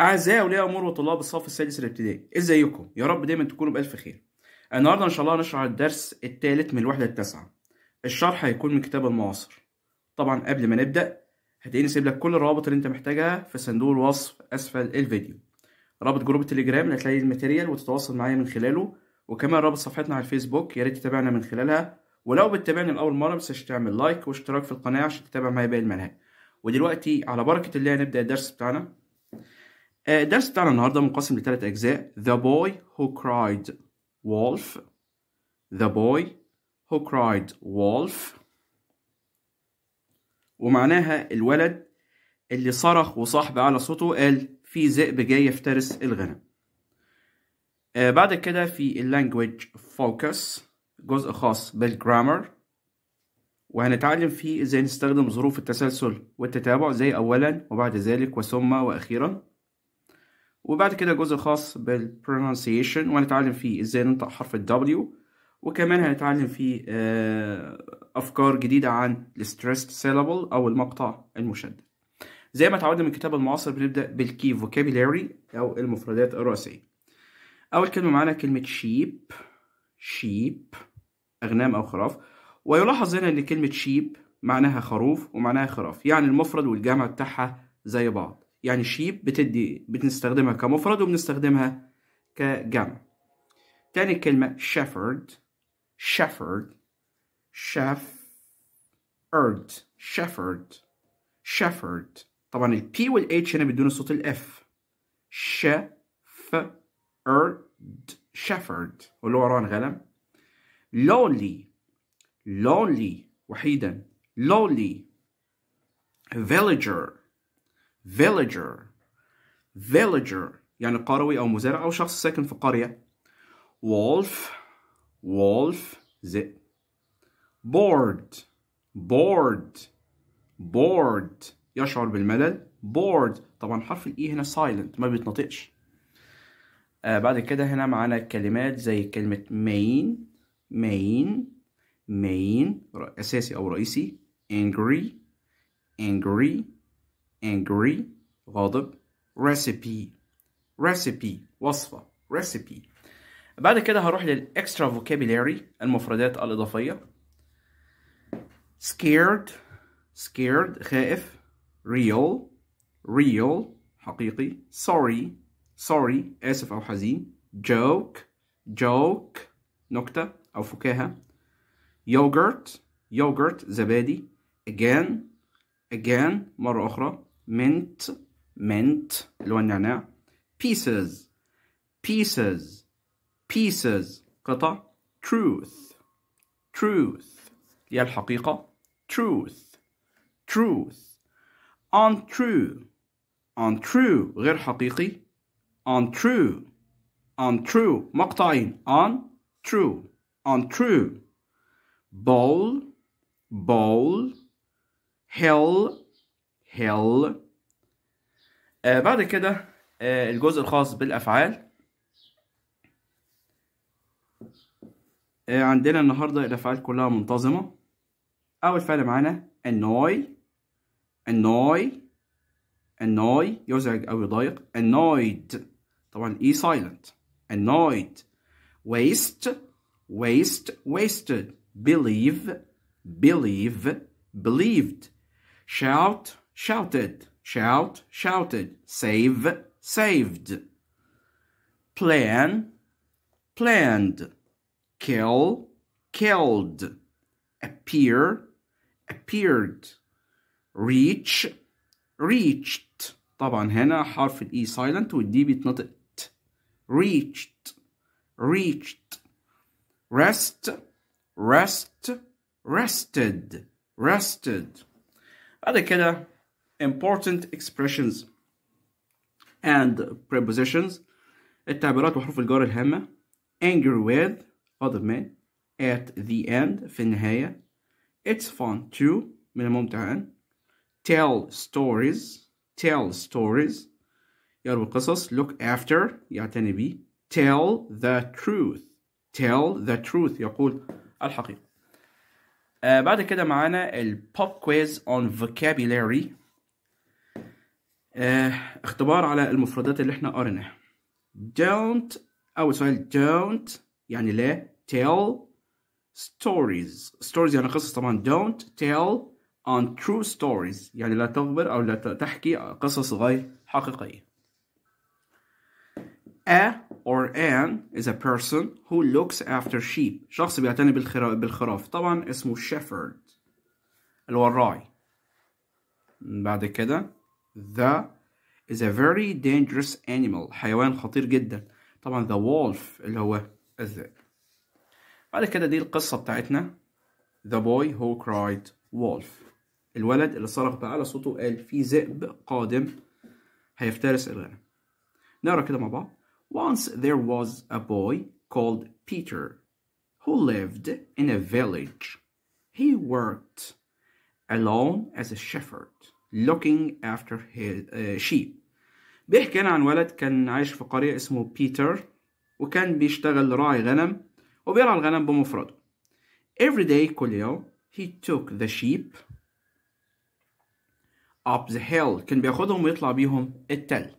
أعزائي أولياء أمور وطلاب الصف السادس الابتدائي إزيكم؟ يا رب دايما تكونوا بألف خير. النهاردة إن شاء الله هنشرح الدرس الثالث من الوحدة التاسعة. الشرح هيكون من كتاب المعاصر. طبعا قبل ما نبدأ هتلاقيني سايب لك كل الروابط اللي أنت محتاجها في صندوق الوصف أسفل الفيديو. رابط group التليجرام اللي هتلاقي ال material وتتواصل معايا من خلاله وكمان رابط صفحتنا على الفيسبوك يا ريت تتابعنا من خلالها. ولو بتتابعني لأول مرة متنساش تعمل like واشتراك في القناة عشان تتابع معايا باقي المنهج ودلوقتي على بركة الله هنبدأ الدرس بتاعنا. الدرس بتاعنا النهارده منقسم لثلاث أجزاء. The boy who cried wolf. The boy who cried wolf. ومعناها الولد اللي صرخ وصاح بأعلى صوته قال في ذئب جاي يفترس الغنم. آه، بعد كده في ال language focus جزء خاص بال grammar وهنتعلم فيه إزاي نستخدم ظروف التسلسل والتتابع زي اولا وبعد ذلك وثم وأخيرا. وبعد كده جزء خاص بالpronunciation وهنتعلم فيه إزاي ننطق حرف ال W. وكمان هنتعلم فيه آه، أفكار جديدة عن الستريسد syllable أو المقطع المشدد. زي ما اتعودنا من كتاب المعاصر بنبدأ بالكي vocabulary أو المفردات الرئيسية أول كلمة معانا كلمة sheep sheep أغنام أو خراف. ويلاحظ هنا إن كلمة sheep معناها خروف ومعناها خراف يعني المفرد والجمع بتاعها زي بعض. يعني شيب بتدي بنستخدمها كمفرد وبنستخدمها كجمع تاني كلمة shepherd shepherd shepherd shepherd shepherd. طبعا ال P وال H هنا بدون صوت ال F. shepherd shepherd. واللي وراه غنم lonely lonely وحيدا lonely. villager villager. Villager يعني قروي أو مزارع أو شخص ساكن في قرية. Wolf. Wolf. ذئب bored. Bored. Bored. يشعر بالملل. Bored. طبعا حرف الإي هنا silent ما بيتنطقش. آه بعد كده هنا معانا كلمات زي كلمة main main main أساسي أو رئيسي. Angry. Angry. Angry غاضب recipe recipe وصفة recipe بعد كده هروح للإكسترا vocabulary المفردات الإضافية scared scared خائف real real حقيقي sorry sorry آسف أو حزين joke joke نكتة أو فكاهة yogurt yogurt زبادي again again مرة أخرى mint mint اللي هو النعناع pieces pieces pieces قطع truth truth هي الحقيقة truth truth untrue untrue غير حقيقي untrue untrue مقطعين untrue untrue bowl bowl hill hill آه بعد كده آه الجزء الخاص بالأفعال. آه عندنا النهاردة الأفعال كلها منتظمة. أول فعل معانا annoy annoy annoy. يزعج أو يضايق. annoyed. طبعا E silent. annoyed. waste waste wasted. believe believe believed. shout shouted shout shouted save saved plan planned kill killed appear appeared reach reached طبعا هنا حرف الاي silent والدي بيتنطق ت. reached reached rest rest rested rested بعد كده important expressions and prepositions التعبيرات وحروف الجر الهامة angry with غضب من at the end في النهاية it's fun too من الممتع أن tell stories tell stories يروي قصص look after يعتني بي tell the truth tell the truth يقول الحقيقة آه بعد كده معانا ال pop quiz on vocabulary. آه اختبار على المفردات اللي إحنا قريناها. Don't أول سؤال don't يعني لا tell stories. Stories يعني قصص طبعا. Don't tell on true stories يعني لا تخبر أو لا تحكي قصص غير حقيقية. A or an is a person who looks after sheep. شخص بيعتني بالخراف. طبعا اسمه shepherd. الراعي بعد كده the is a very dangerous animal. حيوان خطير جدا. طبعا the wolf اللي هو الذئب بعد كده دي القصة بتاعتنا. The boy who cried wolf. الولد اللي صرخ بأعلى صوته قال في ذئب قادم هيفترس الغنم. نقرأ كده مع بعض. Once there was a boy called Peter who lived in a village. He worked alone as a shepherd, looking after his uh, sheep. بيحكي عن ولد كان عايش في قرية اسمه بيتر وكان بيشتغل راعي غنم وبيرعى الغنم بمفرده. Every day كل يوم he took the sheep up the hill كان بياخدهم ويطلع بيهم التل.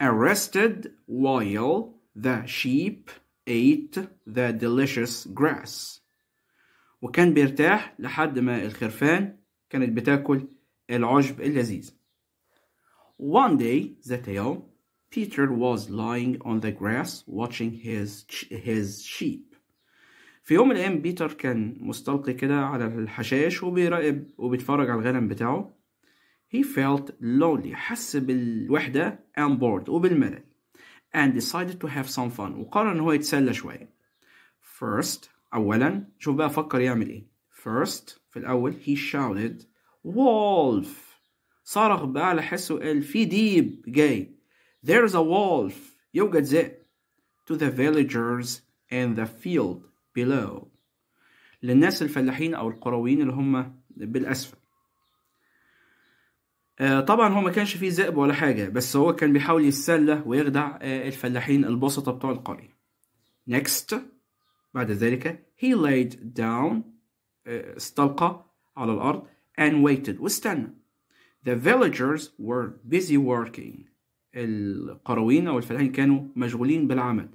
Arrested while the sheep ate the delicious grass. وكان بيرتاح لحد ما الخرفان كانت بتاكل العشب اللذيذ. One day ذات يوم Peter was lying on the grass watching his, his sheep. في يوم من الأيام بيتر كان مستلقي كده على الحشائش وبيراقب وبيتفرج على الغنم بتاعه. He felt lonely. حس بالوحدة and bored وبالملل. And decided to have some fun. وقرر إن هو يتسلى شوية. First أولا شوف بقى فكر يعمل إيه. First في الأول he shouted wolf! صرخ بأعلى حسه قال في ديب جاي. There's a wolf. يوجد ذئب to the villagers in the field below. للناس الفلاحين أو القرويين اللي هم بالأسفل. طبعا هو ما كانش فيه ذئب ولا حاجة بس هو كان بيحاول يتسلى ويخدع الفلاحين البسطة بتوع القرية. Next بعد ذلك he laid down استلقى على الأرض and waited واستنى. The villagers were busy working. القرويين أو الفلاحين كانوا مشغولين بالعمل.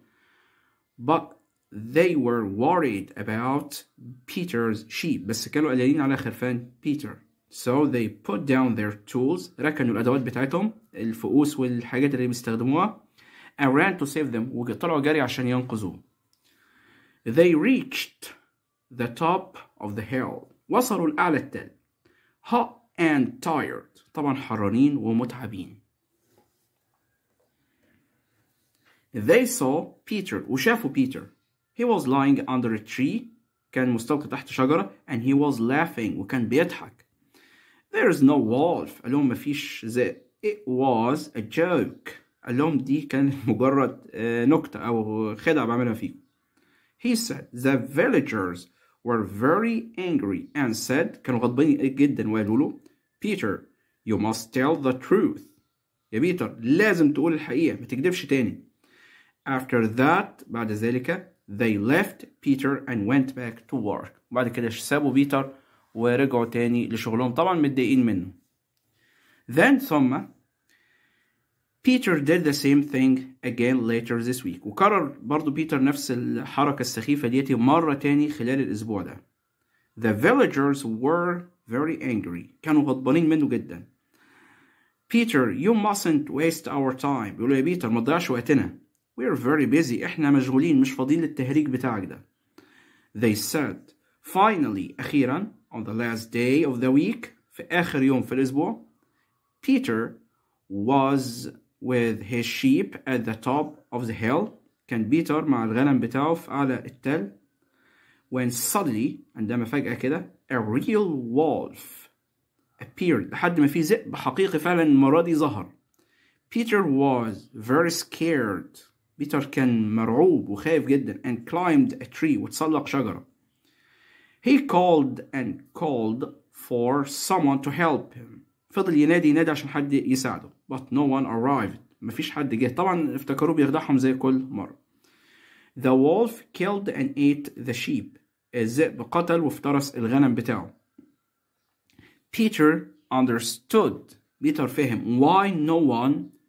But they were worried about Peter's sheep. بس كانوا قلقانين على خرفان بيتر So they put down their tools ركنوا الأدوات بتاعتهم الفؤوس والحاجات اللي بيستخدموها and ran to save them. وطلعوا جري عشان ينقذوهم. They reached the top of the hill. وصلوا لأعلى التل hot and tired. طبعا حرانين ومتعبين. They saw Peter. وشافوا بيتر He was lying under a tree. كان مستلقي تحت شجرة. And he was laughing. وكان بيضحك. There is no wolf. قال لهم مفيش ذئب It was a joke. قال لهم دي كانت مجرد نكتة أو خدعة بعملها فيكم He said the villagers were very angry and said كانوا غضبانين جدا وقالوا له Peter you must tell the truth. يا بيتر لازم تقول الحقيقة ما تكذبش تاني After that بعد ذلك they left Peter and went back to work. بعد كده سابوا بيتر ورجعوا تاني لشغلهم. طبعا متضايقين منه. Then ثم Peter did the same thing again later this week. وكرر برضو بيتر نفس الحركة السخيفة ديتي مرة تاني خلال الأسبوع ده. The villagers were very angry. كانوا غضبانين منه جدا. Peter you mustn't waste our time. بيقولوا يا بيتر ما تضيعش وقتنا. We're very busy. إحنا مشغولين. مش فاضيين للتهريج بتاعك ده. They said finally أخيرا on the last day of the week في آخر يوم في الأسبوع Peter was with his sheep at the top of the hill كان بيتر مع الغنم بتاعه في أعلى التل when suddenly عندما فجأة كده a real wolf appeared لحد ما في ذئب حقيقي فعلا المرة دي ظهر Peter was very scared بيتر كان مرعوب وخايف جدا and climbed a tree وتسلق شجرة He called and called for someone to help him. فضل ينادي ينادي عشان حد يساعده. But no one arrived. مفيش حد جه. طبعا افتكروه بيخدعهم زي كل مرة. The wolf killed and ate the sheep. الذئب قتل وافترس الغنم بتاعه. Peter understood بيتر فهم why no one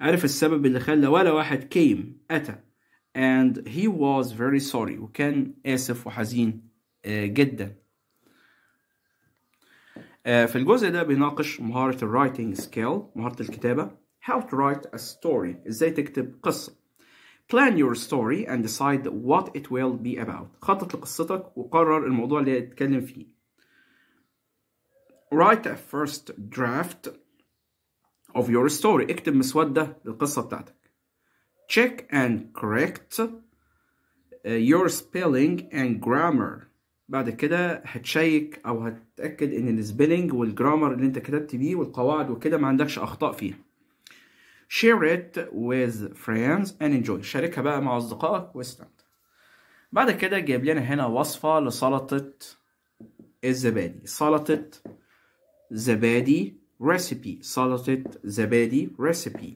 عرف السبب اللي خلى ولا واحد came أتى and he was very sorry وكان آسف وحزين آه، جدا آه، في الجزء ده بيناقش مهارة ال writing skill مهارة الكتابة how to write a story إزاي تكتب قصة plan your story and decide what it will be about خطط لقصتك وقرر الموضوع اللي هتتكلم فيه write a first draft of your story اكتب مسودة للقصة بتاعتك check and correct uh, your spelling and grammar بعد كده هتشيك أو هتتاكد إن السبيلنج والجرامر اللي أنت كتبت بيه والقواعد وكده ما عندكش أخطاء فيها. Share it with friends and enjoy. شاركها بقى مع أصدقائك واستمتع بعد كده جايب لنا هنا وصفة لسلطة الزبادي. سلطة زبادي recipe. سلطة زبادي recipe.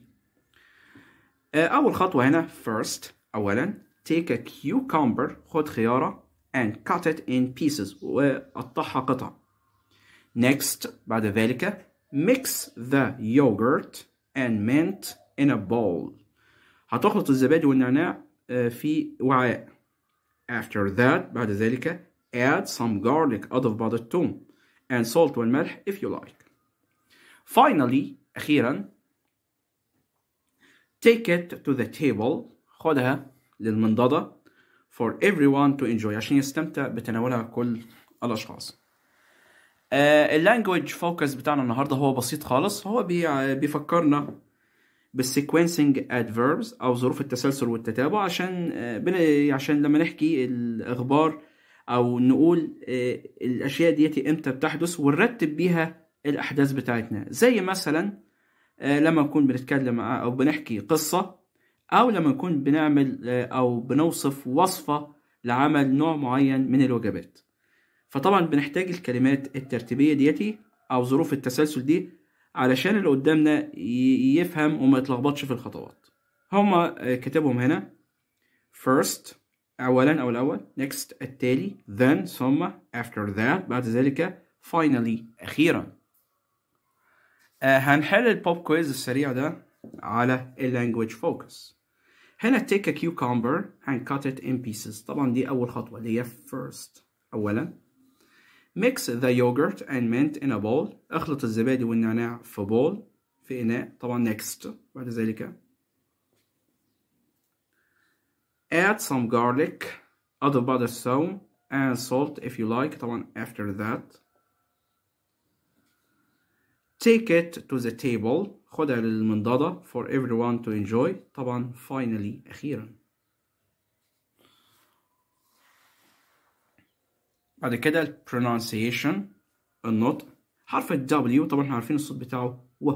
آه، أول خطوة هنا first اولا take a cucumber. خد خيارة. and cut it in pieces وقطعها قطع. Next بعد ذلك mix the yogurt and mint in a bowl. هتخلط الزبادي والنعناع آه، في وعاء. After that بعد ذلك add some garlic أضف بعض الثوم and salt والملح if you like. Finally أخيرا take it to the table خدها للمنضدة for everyone to enjoy. عشان يستمتع بتناولها كل الأشخاص. ال language focus بتاعنا النهارده هو بسيط خالص. هو بي بيفكرنا بال sequencing adverbs أو ظروف التسلسل والتتابع عشان آه، عشان لما نحكي الأخبار أو نقول آه، الأشياء ديتي إمتى بتحدث ونرتب بيها الأحداث بتاعتنا. زي مثلا آه، لما نكون بنتكلم أو بنحكي قصة أو لما نكون بنعمل آه، أو بنوصف وصفة لعمل نوع معين من الوجبات. فطبعا بنحتاج الكلمات الترتيبية ديتي أو ظروف التسلسل دي علشان اللي قدامنا يفهم وما يتلخبطش في الخطوات. هما آه، كاتبهم هنا. First اولا أو الأول. Next التالي. Then ثم. After that بعد ذلك. Finally أخيرا. آه، هنحل ال pop quiz السريع ده على ال language focus هنا take a cucumber and cut it in pieces طبعا دي أول خطوة اللي هي first أولا mix the yogurt and mint in a bowl اخلط الزبادي والنعناع في بول في إناء طبعا next بعد ذلك add some garlic أضف بعض الثوم and salt if you like طبعا after that Take it to the table. خدها للمنضدة for everyone to enjoy. طبعا finally أخيرا. بعد كده ال pronunciation النطق حرف ال W. طبعا إحنا عارفين الصوت بتاعه. و.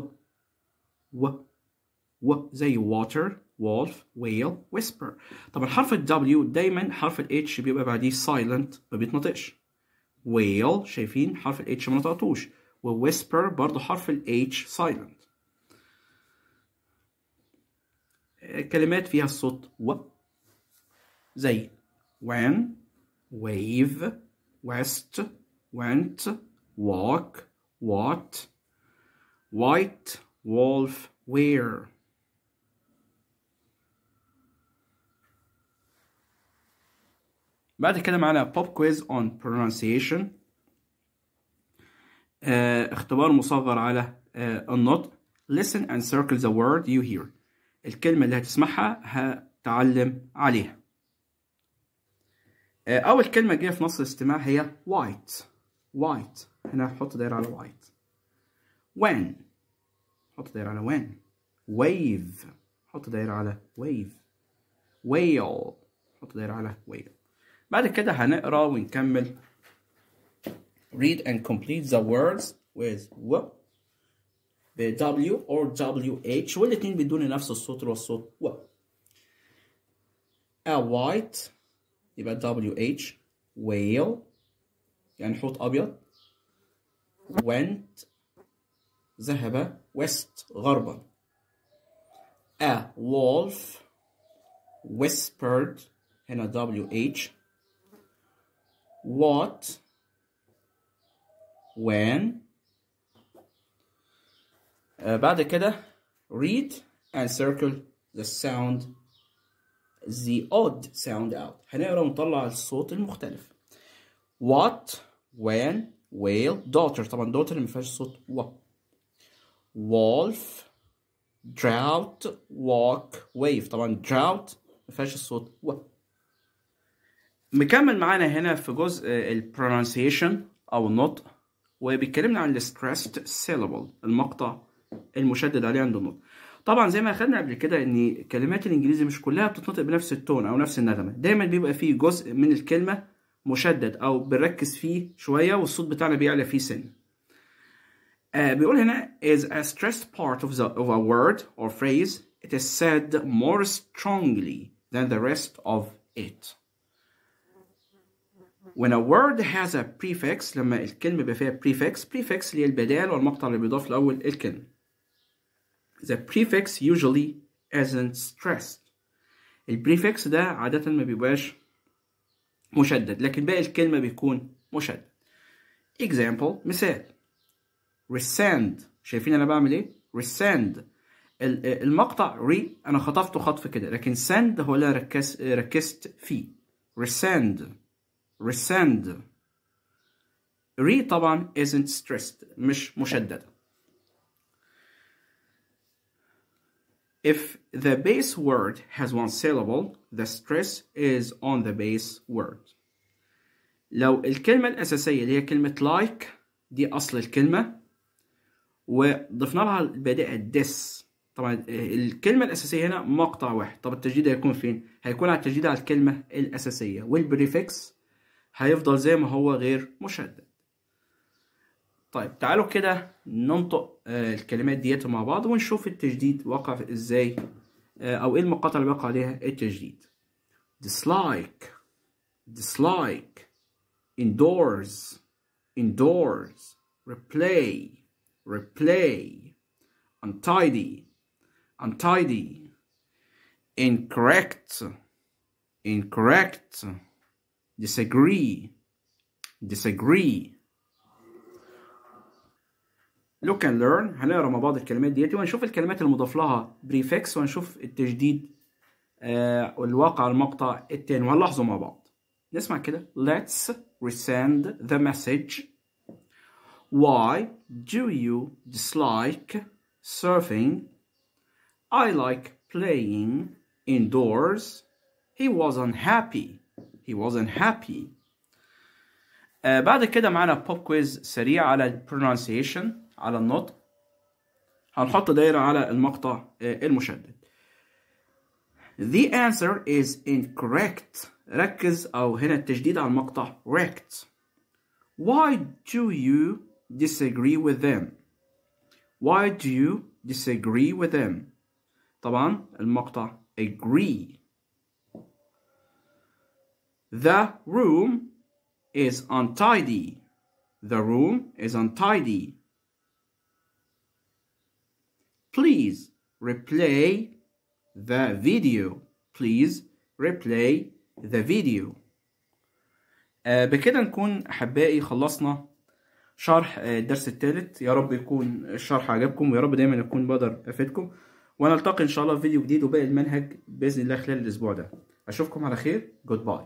و. و. زي water. wolf. whale. whisper. طبعا حرف ال W دايما حرف ال H بيبقى بعديه silent. ما بيتنطقش. whale. شايفين حرف ال H ما نطقتوش. و whisper برضه حرف ال H silent كلمات فيها الصوت و زي when wave west went walk what white wolf where بعد كده معانا pop quiz on pronunciation آه، اختبار مصغر على آه، النطق. Listen and circle the word you hear. الكلمة اللي هتسمعها هتعلم عليها. آه، أول كلمة جاية في نص الاستماع هي white. White. هنا حط دايرة على white. When. حط دايرة على when. Wave. حط دايرة على wave. Whale. حط دايرة على whale. بعد كده هنقرأ ونكمل read and complete the words with w ب W or WH والاتنين بيدوني نفس الصوت اللي هو الصوت و a white يبقى WH whale يعني حوت أبيض went ذهب west غربا a wolf whispered هنا WH what when آه بعد كده read and circle the sound the odd sound out هنقرا ونطلع الصوت المختلف what when whale daughter طبعا daughter ما فيهاش صوت و wolf drought walk wave طبعا drought ما فيهاش الصوت و مكمل معانا هنا في جزء ال pronunciation او النطق وبيتكلمنا عن ال stressed syllable المقطع المشدد عليه عند النطق. طبعا زي ما اخدنا قبل كده إن كلمات الإنجليزي مش كلها بتتنطق بنفس التون أو نفس النغمه دايما بيبقى فيه جزء من الكلمة مشدد أو بنركز فيه شوية والصوت بتاعنا بيعلى فيه سن. آه بيقول هنا is a stressed part of, the, of a word or phrase. It is said more strongly than the rest of it. When a word has a prefix لما الكلمة بيبقى فيها prefix prefix اللي هي البدال والمقطع اللي بيضاف لأول الكلمة. The prefix usually isn't stressed. البريفكس ده عادة ما بيبقاش مشدد لكن باقي الكلمة بيكون مشدد. Example مثال. Resend. شايفين أنا بعمل إيه؟ resend. المقطع ري أنا خطفته خطف كده لكن send هو اللي ركز ركزت فيه. Resend. Resend re طبعا isn't stressed مش مشددة. If the base word has one syllable, the stress is on the base word. لو الكلمة الأساسية اللي هي كلمة like دي أصل الكلمة. وضفنا لها البادئة this. طبعا الكلمة الأساسية هنا مقطع واحد. طب التجديد هيكون فين؟ هيكون على التجديد على الكلمة الأساسية. والبريفكس هيفضل زي ما هو غير مشدد. طيب تعالوا كده ننطق آه الكلمات ديت مع بعض ونشوف التجديد وقع إزاي آه أو إيه المقاطع اللي وقع عليها؟ التجديد. Dislike. Dislike. Indoors. Indoors. Replay. Replay. Untidy. Untidy. Incorrect. Incorrect. disagree disagree look and learn هنقرا مع بعض الكلمات ديت ونشوف الكلمات المضاف لها بريفكس ونشوف التجديد آه والواقع المقطع التاني وهنلاحظه مع بعض نسمع كده let's resend the message why do you dislike surfing I like playing indoors he wasn't happy He wasn't happy. آه بعد كده معانا pop quiz سريع على ال pronunciation على النطق. هنحط دايرة على المقطع آه المشدد. The answer is incorrect. ركز أو هنا التجديد على المقطع correct. Why do you disagree with them? Why do you disagree with them? طبعا المقطع agree. The room is untidy. The room is untidy. Please replay the video. Please replay the video. آه بكده نكون أحبائي خلصنا شرح الدرس الثالث يا رب يكون الشرح عجبكم ويا رب دايما أكون بقدر أفيدكم ونلتقي إن شاء الله في فيديو جديد وباقي المنهج بإذن الله خلال الأسبوع ده أشوفكم على خير باي